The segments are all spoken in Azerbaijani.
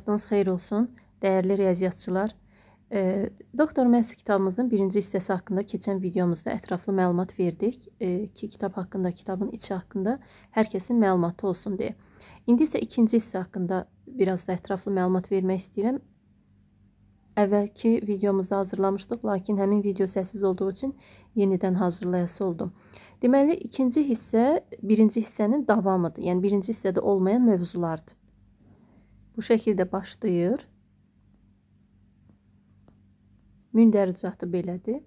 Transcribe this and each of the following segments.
vaxtınız xeyir olsun, dəyərli riyaziyyatçılar. E, doktor Məhz kitabımızın birinci hissəsi haqqında keçən videomuzda ətraflı məlumat verdik e, ki, kitab haqqında, kitabın içi haqqında hər kəsin məlumatı olsun deyə. İndi isə ikinci hissə haqqında biraz da ətraflı məlumat vermək istəyirəm. Əvvəlki videomuzda hazırlamışdıq, lakin həmin video səssiz olduğu üçün yenidən hazırlayası oldum. Deməli, ikinci hissə birinci hissənin davamıdır. Yəni birinci hissədə olmayan mövzulardır. Bu şəkildə başlayır. Mündəricatı belədir.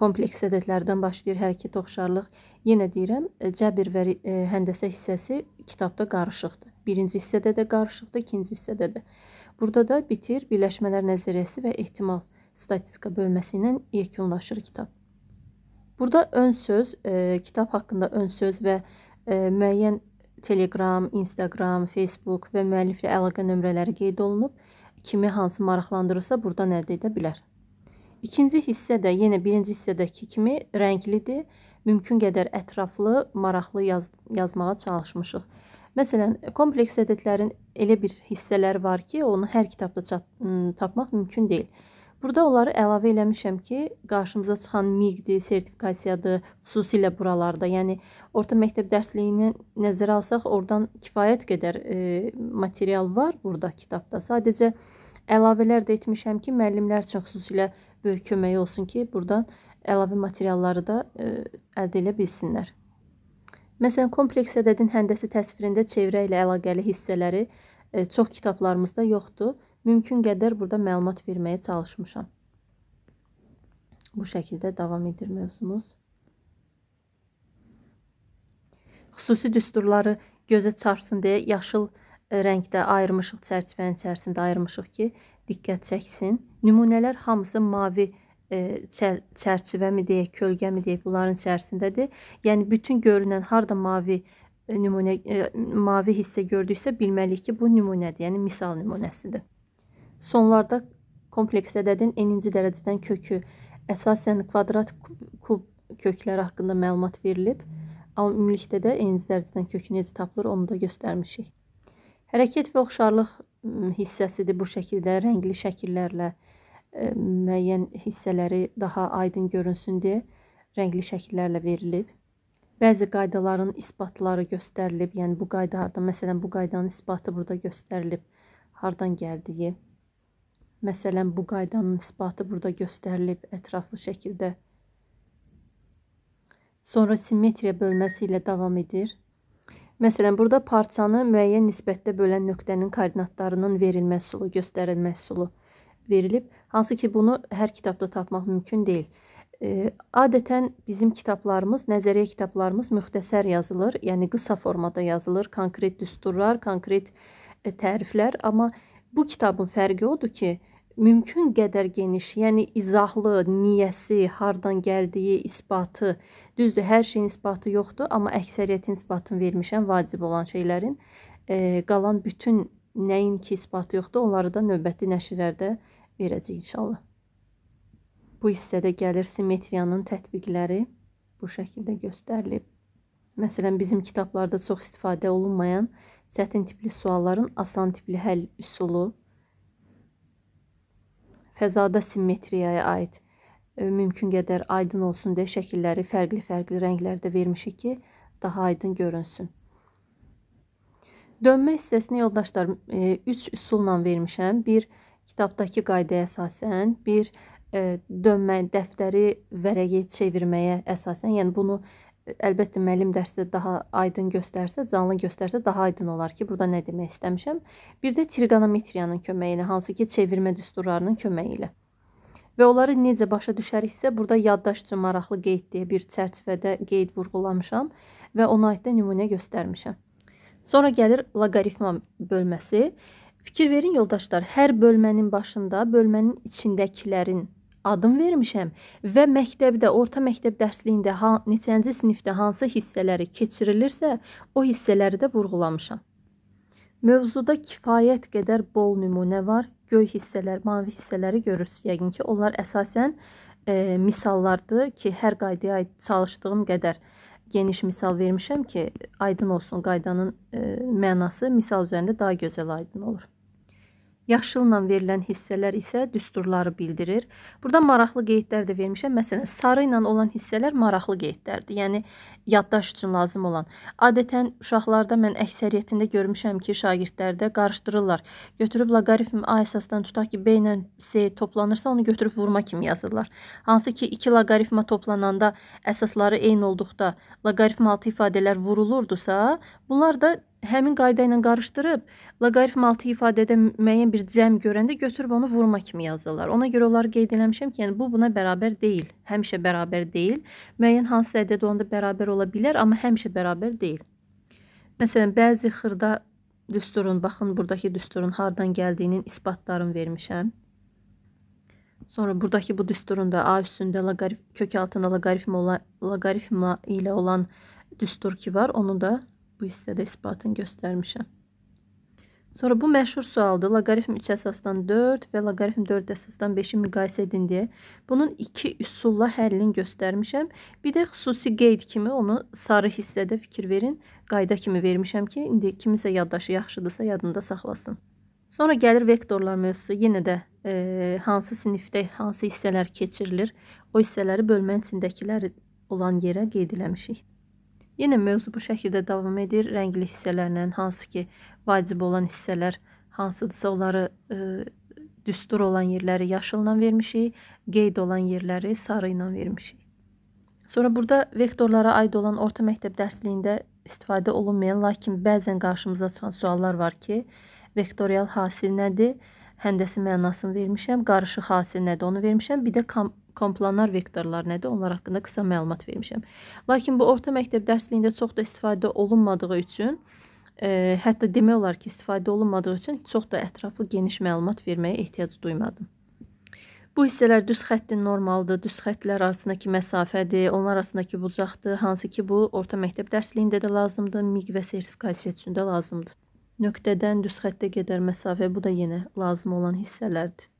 Kompleks ədədlərdən başlayır hərəkət oxşarlıq. Yenə deyirəm, cəbir və e, həndəsə hissəsi kitabda qarışıqdır. Birinci hissədə də qarışıqdır, ikinci hissədə də. Burada da bitir, birləşmələr nəzəriyyəsi və ehtimal statistika bölməsi ilə yekunlaşır kitab. Burada ön söz, e, kitab haqqında ön söz və e, müəyyən Telegram, Instagram, Facebook və müəlliflə əlaqə nömrələri qeyd olunub. Kimi hansı maraqlandırırsa buradan əldə edə bilər. İkinci hissə də yenə birinci hissədəki kimi rənglidir. Mümkün qədər ətraflı, maraqlı yaz yazmağa çalışmışıq. Məsələn, kompleks ədədlərin elə bir hissələri var ki, onu hər kitabda tapmaq mümkün deyil. Burada onları əlavə eləmişəm ki, qarşımıza çıxan miqdir, sertifikasiyadır, xüsusilə buralarda. Yəni orta məktəb dərsliyini nəzərə alsaq, oradan kifayət qədər e, material var burada kitabda. Sadəcə əlavələr də etmişəm ki, müəllimlər üçün xüsusilə böyük kömək olsun ki, buradan əlavə materialları da e, əldə edə bilsinlər. Məsələn, kompleks ədədin həndəsi təsvirində çevrə ilə əlaqəli hissələri e, çox kitablarımızda yoxdur mümkün qədər burada məlumat verməyə çalışmışam. Bu şəkildə davam edir mövzumuz. Xüsusi düsturları gözə çarpsın deyə yaşıl e, rəngdə ayırmışıq, çərçivənin içərisində ayırmışıq ki, diqqət çəksin. Nümunələr hamısı mavi e, çərçivəmi deyək, kölgəmi deyək, bunların içərisindədir. Yəni bütün görünən harda mavi e, nümunə mavi hissə gördüksə bilməliyik ki, bu nümunədir, yəni misal nümunəsidir. Sonlarda kompleks ədədin eninci dərəcədən kökü, əsasən kvadrat kub kökləri haqqında məlumat verilib. Amma ümumilikdə də eninci dərəcədən kökü necə tapılır, onu da göstərmişik. Hərəkət və oxşarlıq hissəsidir bu şəkildə rəngli şəkillərlə müəyyən hissələri daha aydın görünsün deyə rəngli şəkillərlə verilib. Bəzi qaydaların isbatları göstərilib. Yəni bu qayda hardan, məsələn bu qaydanın isbatı burada göstərilib. Hardan gəldiyi. Məsələn, bu qaydanın isbatı burada göstərilib ətraflı şəkildə. Sonra simmetriya bölməsi ilə davam edir. Məsələn, burada parçanı müəyyən nisbətdə bölən nöqtənin koordinatlarının verilmə üsulu, göstərilmə üsulu verilib. Hansı ki, bunu hər kitabda tapmaq mümkün deyil. Adətən bizim kitablarımız, nəzəriyyə kitablarımız müxtəsər yazılır, yəni qısa formada yazılır, konkret düsturlar, konkret e, təriflər, amma bu kitabın fərqi odur ki, mümkün qədər geniş, yəni izahlı, niyyəsi, hardan gəldiyi, isbatı, düzdür, hər şeyin isbatı yoxdur, amma əksəriyyətin isbatını vermişəm vacib olan şeylərin. E, qalan bütün nəyin ki isbatı yoxdur, onları da növbəti nəşrlərdə verəcəyik inşallah. Bu hissədə gəlir simmetriyanın tətbiqləri bu şəkildə göstərilib. Məsələn, bizim kitablarda çox istifadə olunmayan çətin tipli sualların asan tipli həll üsulu fəzada simmetriyaya aid e, mümkün qədər aydın olsun deyə şəkilləri fərqli-fərqli rənglərdə vermişik ki, daha aydın görünsün. Dönmə hissəsini yoldaşlar 3 e, üsulla vermişəm. Bir kitabdakı qaydaya əsasən, bir e, dönmə dəftəri vərəqə çevirməyə əsasən, yəni bunu əlbəttə müəllim dərsdə daha aydın göstərsə, canlı göstərsə daha aydın olar ki, burada nə demək istəmişəm. Bir də trigonometriyanın köməyi ilə, hansı ki, çevirmə düsturlarının köməyi ilə. Və onları necə başa düşəriksə, burada yaddaş üçün maraqlı qeyd deyə bir çərçivədə qeyd vurğulamışam və ona aid də nümunə göstərmişəm. Sonra gəlir loqaritma bölməsi. Fikir verin yoldaşlar, hər bölmənin başında bölmənin içindəkilərin adım vermişəm və məktəbdə, orta məktəb dərsliyində ha, neçənci sinifdə hansı hissələri keçirilirsə, o hissələri də vurğulamışam. Mövzuda kifayət qədər bol nümunə var. Göy hissələr, mavi hissələri görürsüz yəqin ki, onlar əsasən e, misallardır ki, hər qaydaya aid çalışdığım qədər geniş misal vermişəm ki, aydın olsun qaydanın e, mənası misal üzərində daha gözəl aydın olur. Yaşılla verilən hissələr isə düsturları bildirir. Burada maraqlı qeydlər də vermişəm. Məsələn, sarı ilə olan hissələr maraqlı qeydlərdir. Yəni yaddaş üçün lazım olan. Adətən uşaqlarda mən əksəriyyətində görmüşəm ki, şagirdlərdə qarışdırırlar. Götürüb loqaritm A əsasdan tutaq ki, B ilə C toplanırsa, onu götürüb vurma kimi yazırlar. Hansı ki, iki loqaritma toplananda əsasları eyni olduqda loqaritm altı ifadələr vurulurdusa, bunlar da həmin qayda ilə qarışdırıb loqaritm altı ifadədə müəyyən bir cəm görəndə götürüb onu vurma kimi yazırlar. Ona görə onları qeyd eləmişəm ki, yəni bu buna bərabər deyil. Həmişə bərabər deyil. Müəyyən hansısa ədəd onda bərabər ola bilər, amma həmişə bərabər deyil. Məsələn, bəzi xırda düsturun, baxın buradakı düsturun hardan gəldiyinin isbatlarını vermişəm. Sonra buradakı bu düsturun da A üstündə loqarif kök altında loqaritm olan loqaritmla ilə olan düstur ki var, onu da bu hissədə isbatını göstərmişəm. Sonra bu məşhur sualdır. Loqaritm 3 əsasdan 4 və loqaritm 4 əsasdan 5-i müqayisə edin deyə. Bunun iki üsulla həllini göstərmişəm. Bir də xüsusi qeyd kimi onu sarı hissədə fikir verin. Qayda kimi vermişəm ki, indi kimisə yaddaşı yaxşıdırsa yadında saxlasın. Sonra gəlir vektorlar mövzusu. Yenə də e, hansı sinifdə hansı hissələr keçirilir, o hissələri bölmənin içindəkiləri olan yerə qeyd eləmişik. Yenə mövzu bu şəkildə davam edir. Rəngli hissələrlə hansı ki vacib olan hissələr hansıdırsa onları e, düstur olan yerləri yaşılla vermişik, qeyd olan yerləri sarı ilə vermişik. Sonra burada vektorlara aid olan orta məktəb dərsliyində istifadə olunmayan, lakin bəzən qarşımıza çıxan suallar var ki, vektorial hasil nədir? Həndəsi mənasını vermişəm, qarışıq hasil nədir? Onu vermişəm. Bir də komplanar vektorlar nədir? Onlar haqqında qısa məlumat vermişəm. Lakin bu orta məktəb dərsliyində çox da istifadə olunmadığı üçün, e, hətta demək olar ki, istifadə olunmadığı üçün çox da ətraflı geniş məlumat verməyə ehtiyac duymadım. Bu hissələr düz xəttin normaldır, düz xəttlər arasındakı məsafədir, onlar arasındakı bucaqdır, hansı ki, bu orta məktəb dərsliyində də lazımdır, MİQ və sertifikasiya üçün də lazımdır. Nöqtədən düz xəttə qədər məsafə bu da yenə lazım olan hissələrdir.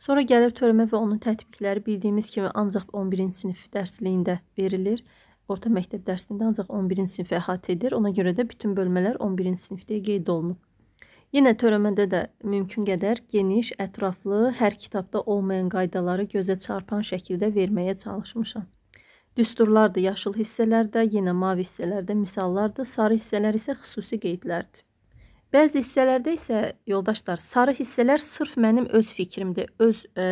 Sonra gəlir törəmə və onun tətbiqləri bildiyimiz kimi ancaq 11-ci sinif dərsliyində verilir. Orta məktəb dərsində ancaq 11-ci sinifi əhatə edir. Ona görə də bütün bölmələr 11-ci sinifdə qeyd olunub. Yenə törəmədə də mümkün qədər geniş, ətraflı, hər kitabda olmayan qaydaları gözə çarpan şəkildə verməyə çalışmışam. Düsturlar da yaşıl hissələrdə, yenə mavi hissələrdə misallardır, sarı hissələr isə xüsusi qeydlərdir. Bəzi hissələrdə isə yoldaşlar, sarı hissələr sırf mənim öz fikrimdir, öz e,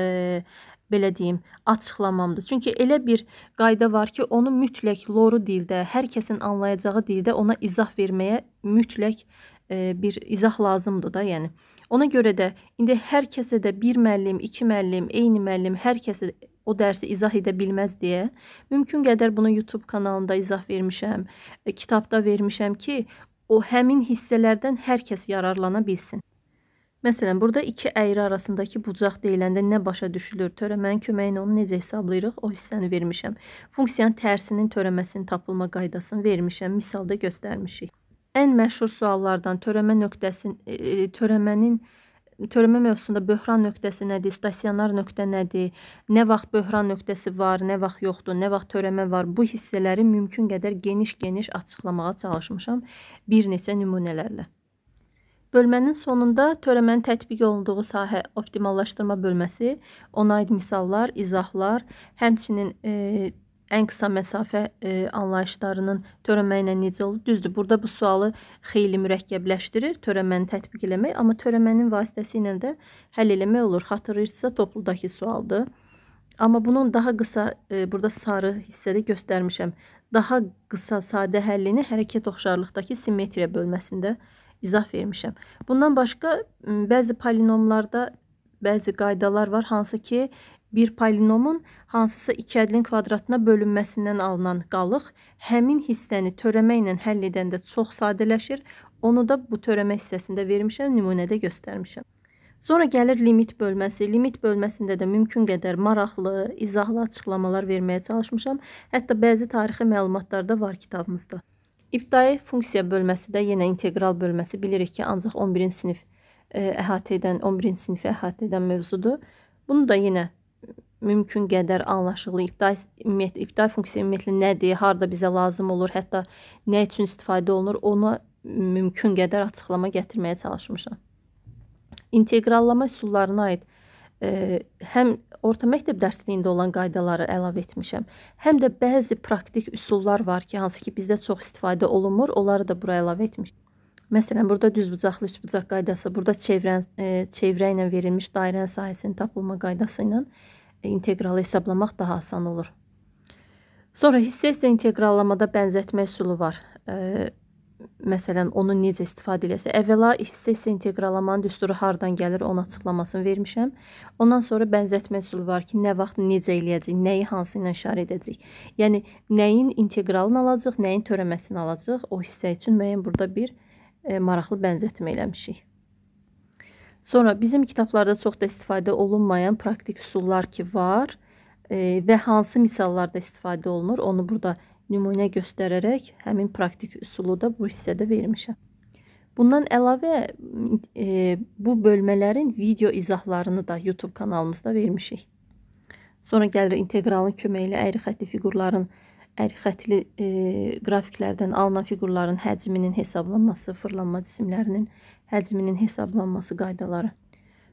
belə deyim, açıqlamamdır. Çünki elə bir qayda var ki, onu mütləq loru dildə, hər kəsin anlayacağı dildə ona izah verməyə mütləq e, bir izah lazımdır da, yəni. Ona görə də indi hər kəsə də bir müəllim, iki müəllim, eyni müəllim hər kəsə o dərsi izah edə bilməz deyə mümkün qədər bunu YouTube kanalında izah vermişəm, e, kitabda vermişəm ki, o həmin hissələrdən hər kəs yararlana bilsin. Məsələn, burada iki əyri arasındakı bucaq deyiləndə nə başa düşülür? Törəmənin köməyi ilə onu necə hesablayırıq? O hissəni vermişəm. Funksiyanın tərsinin törəməsinin tapılma qaydasını vermişəm. Misalda göstərmişik. Ən məşhur suallardan törəmə nöqtəsinin e, e, törəmənin törəmə mövzusunda böhran nöqtəsi nədir, stasionar nöqtə nədir, nə vaxt böhran nöqtəsi var, nə vaxt yoxdur, nə vaxt törəmə var, bu hissələri mümkün qədər geniş-geniş açıqlamağa çalışmışam bir neçə nümunələrlə. Bölmənin sonunda törəmənin tətbiq olunduğu sahə optimallaşdırma bölməsi, ona aid misallar, izahlar, həmçinin e, ən qısa məsafə e, anlayışlarının törəmə ilə necə olur? Düzdür, burada bu sualı xeyli mürəkkəbləşdirir, törəməni tətbiq eləmək, amma törəmənin vasitəsilə də həll eləmək olur. Xatırlayırsınızsa topludakı sualdır. Amma bunun daha qısa e, burada sarı hissədə göstərmişəm. Daha qısa sadə həllini hərəkət oxşarlıqdakı simmetriya bölməsində izah vermişəm. Bundan başqa bəzi polinomlarda bəzi qaydalar var, hansı ki, bir polinomun hansısa iki ədlin kvadratına bölünməsindən alınan qalıq həmin hissəni törəmə ilə həll edəndə çox sadələşir. Onu da bu törəmə hissəsində vermişəm, nümunədə göstərmişəm. Sonra gəlir limit bölməsi. Limit bölməsində də mümkün qədər maraqlı, izahlı açıqlamalar verməyə çalışmışam. Hətta bəzi tarixi məlumatlar da var kitabımızda. İbtidai funksiya bölməsi də yenə integral bölməsi bilirik ki, ancaq 11-ci sinif e, əhatə edən, 11-ci sinifi əhatə edən mövzudur. Bunu da yenə mümkün qədər anlaşıqlı ibtidai ümumiyyətlə ibtidai funksiya ümumiyyətlə nədir, harda bizə lazım olur, hətta nə üçün istifadə olunur, ona mümkün qədər açıqlama gətirməyə çalışmışam. inteqrallama üsullarına aid ə, həm orta məktəb dərsliyində olan qaydaları əlavə etmişəm. Həm də bəzi praktik üsullar var ki, hansı ki bizdə çox istifadə olunmur, onları da bura əlavə etmişəm. Məsələn, burada düz bucaqlı üç bucaq qaydası, burada çevrə e, çevrə ilə verilmiş dairənin sahəsinin tapılma qaydası ilə inteqralı hesablamaq daha asan olur. Sonra hissə hissə inteqrallamada bənzətmə üsulu var. E, məsələn, onu necə istifadə eləsə. Əvvəla hissə-hissə inteqrallamanın düsturu hardan gəlir, onun açıqlamasını vermişəm. Ondan sonra bənzətmə üsulu var ki, nə vaxt necə eləyəcəyik, nəyi hansı ilə işarə edəcəyik. Yəni nəyin inteqralını alacağıq, nəyin törəməsini alacağıq. O hissə üçün müəyyən burada bir e, maraqlı bənzətmə eləmişik. Sonra bizim kitablarda çox da istifadə olunmayan praktik üsullar ki var e, və hansı misallarda istifadə olunur, onu burada nümunə göstərərək həmin praktik üsulu da bu hissədə vermişəm. Bundan əlavə e, bu bölmələrin video izahlarını da YouTube kanalımızda vermişik. Sonra gəlir inteqralın köməyi ilə əyri xəttli fiqurların əyri xəttli e, qrafiklərdən alınan fiqurların həcminin hesablanması, fırlanma cisimlərinin həcminin hesablanması qaydaları.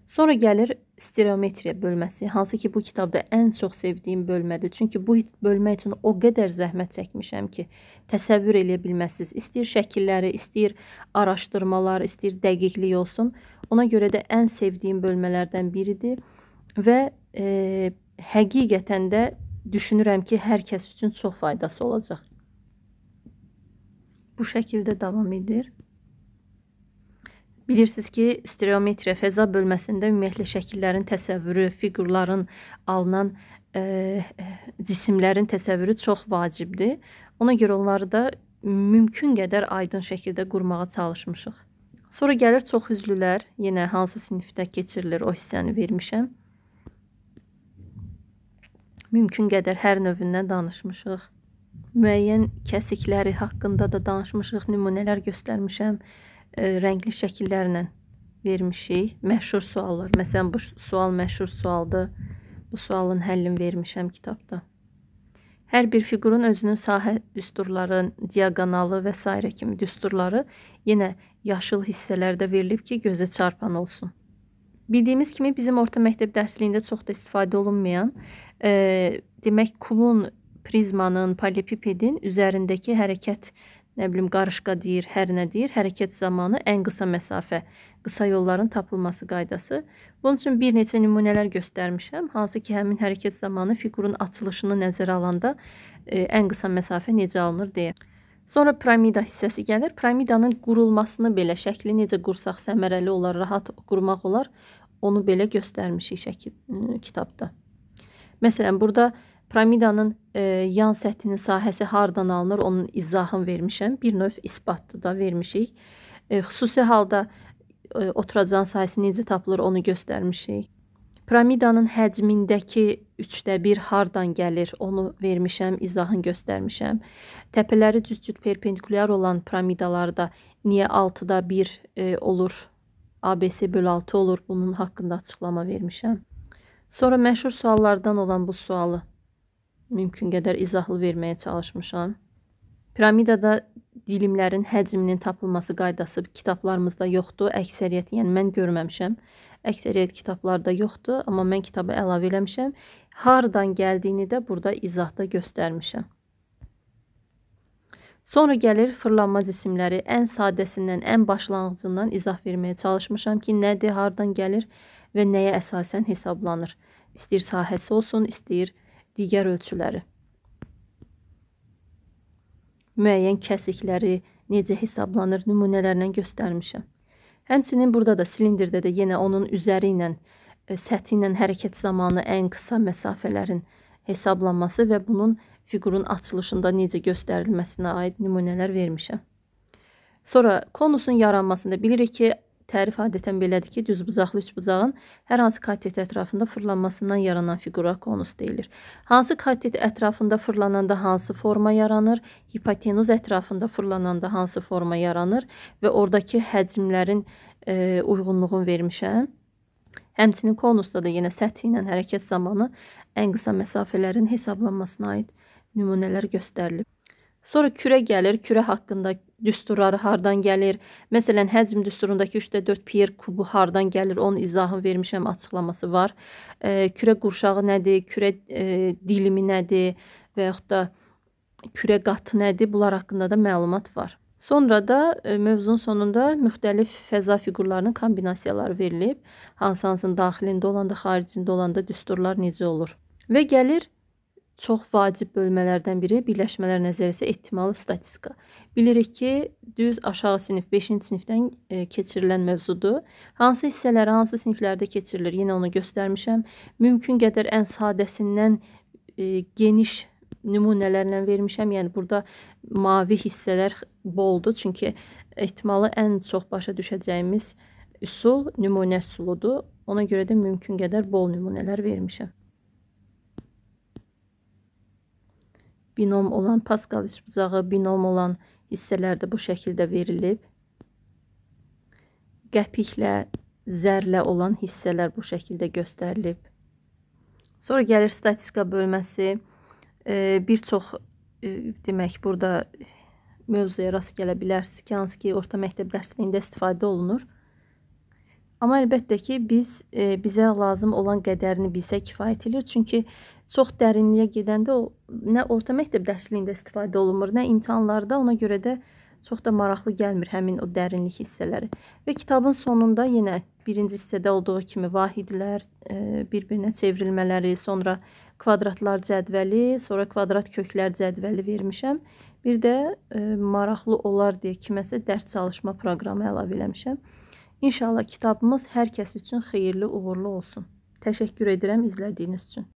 Sonra gəlir stereometriya bölməsi, hansı ki bu kitabda ən çox sevdiyim bölmədir. Çünki bu bölmə üçün o qədər zəhmət çəkmişəm ki, təsəvvür eləyə bilməzsiniz. İstəyir şəkilləri, istəyir araşdırmalar, istəyir dəqiqlik olsun. Ona görə də ən sevdiyim bölmələrdən biridir və e, həqiqətən də düşünürəm ki, hər kəs üçün çox faydası olacaq. Bu şəkildə davam edir. Bilirsiniz ki, stereometriya fəza bölməsində ümumiyyətlə şəkillərin təsəvvürü, fiqurların alınan ə, e, cisimlərin təsəvvürü çox vacibdir. Ona görə onları da mümkün qədər aydın şəkildə qurmağa çalışmışıq. Sonra gəlir çox üzlülər. Yenə hansı sinifdə keçirilir o hissəni vermişəm. Mümkün qədər hər növündən danışmışıq. Müəyyən kəsikləri haqqında da danışmışıq, nümunələr göstərmişəm rəngli şəkillərlə vermişik. Məşhur suallar. Məsələn, bu sual məşhur sualdır. Bu sualın həllini vermişəm kitabda. Hər bir fiqurun özünün sahə düsturları, diaqonalı və s. kimi düsturları yenə yaşıl hissələrdə verilib ki, gözə çarpan olsun. Bildiyimiz kimi bizim orta məktəb dərsliyində çox da istifadə olunmayan, e, demək kubun, prizmanın, paralelipipedin üzərindəki hərəkət nə bilim qarışqa deyir, hər nə deyir, hərəkət zamanı ən qısa məsafə, qısa yolların tapılması qaydası. Bunun üçün bir neçə nümunələr göstərmişəm, hansı ki, həmin hərəkət zamanı fiqurun açılışını nəzərə alanda e, ən qısa məsafə necə alınır deyə. Sonra piramida hissəsi gəlir. Piramidanın qurulmasını belə şəkli necə qursaq səmərəli olar, rahat qurmaq olar, onu belə göstərmişik şəkil e, kitabda. Məsələn, burada Piramidanın e, yan səthinin sahəsi hardan alınır, onun izahını vermişəm. Bir növ isbatlı da vermişik. E, xüsusi halda e, oturacağın sahəsi necə tapılır, onu göstərmişik. Piramidanın həcmindəki üçdə bir hardan gəlir, onu vermişəm, izahını göstərmişəm. Təpələri cüt-cüt perpendikulyar olan piramidalarda niyə 6-da 1 e, olur, ABC bölü 6 olur, bunun haqqında açıqlama vermişəm. Sonra məşhur suallardan olan bu sualı mümkün qədər izahlı verməyə çalışmışam. Piramidada dilimlərin həcminin tapılması qaydası kitablarımızda yoxdur. Əksəriyyət, yəni mən görməmişəm. Əksəriyyət kitablarda yoxdur, amma mən kitabı əlavə eləmişəm. Hardan gəldiyini də burada izahda göstərmişəm. Sonra gəlir fırlanma cisimləri. Ən sadəsindən, ən başlanğıcından izah verməyə çalışmışam ki, nədir, hardan gəlir və nəyə əsasən hesablanır. İstəyir sahəsi olsun, istəyir digər ölçüləri. Müəyyən kəsikləri necə hesablanır nümunələrlə göstərmişəm. Həmçinin burada da silindirdə də yenə onun üzəri ilə e, səthi ilə hərəkət zamanı ən qısa məsafələrin hesablanması və bunun fiqurun açılışında necə göstərilməsinə aid nümunələr vermişəm. Sonra konusun yaranmasında bilirik ki, Tərif adətən belədir ki, düzbucaqlı üçbucağın hər hansı katet ətrafında fırlanmasından yaranan fiqura konus deyilir. Hansı katet ətrafında fırlananda hansı forma yaranır, hipotenuz ətrafında fırlananda hansı forma yaranır və oradakı həcmlərin e, uyğunluğunu vermişəm. Həmçinin konusda da yenə səthi ilə hərəkət zamanı ən qısa məsafələrin hesablanmasına aid nümunələr göstərilib. Sonra kürə gəlir. Kürə haqqında düsturları hardan gəlir? Məsələn, həcm düsturundakı 3-də 4 Pier kubu hardan gəlir? Onun izahını vermişəm, açıqlaması var. E, kürə qurşağı nədir? Kürə e, dilimi nədir? Və yaxud da kürə qatı nədir? Bunlar haqqında da məlumat var. Sonra da e, mövzunun sonunda müxtəlif fəza fiqurlarının kombinasiyaları verilib. Hansı-hansının daxilində olanda, xaricində olanda düsturlar necə olur? Və gəlir çox vacib bölmələrdən biri birləşmələr nəzəriyyəsi ehtimalı statistika. Bilirik ki, düz aşağı sinif 5-ci sinifdən e, keçirilən mövzudur. Hansı hissələr hansı siniflərdə keçirilir? Yenə onu göstərmişəm. Mümkün qədər ən sadəsindən e, geniş nümunələrlə vermişəm. Yəni burada mavi hissələr boldur, çünki ehtimalı ən çox başa düşəcəyimiz üsul nümunə üsuludur. Ona görə də mümkün qədər bol nümunələr vermişəm. Binom olan Paskal üçbucağı, binom olan hissələr də bu şəkildə verilib. Qəpiklə, zərlə olan hissələr bu şəkildə göstərilib. Sonra gəlir statistika bölməsi. E, bir çox e, demək burada mövzuya rast gələ bilərsiniz ki, hansı ki, orta məktəb dərsliyində istifadə olunur. Amma əlbəttə ki, biz e, bizə lazım olan qədərini bilsək kifayət edir. Çünki çox dərinliyə gedəndə o nə orta məktəb dərsliyində istifadə olunmur, nə imtahanlarda. Ona görə də çox da maraqlı gəlmir həmin o dərinlik hissələri. Və kitabın sonunda yenə birinci hissədə olduğu kimi vahidlər, e, bir-birinə çevrilmələri, sonra kvadratlar cədvəli, sonra kvadrat köklər cədvəli vermişəm. Bir də e, maraqlı olar deyə kiməsə dərs çalışma proqramı əlavə eləmişəm. İnşallah kitabımız hər kəs üçün xeyirli, uğurlu olsun. Təşəkkür edirəm izlədiyiniz üçün.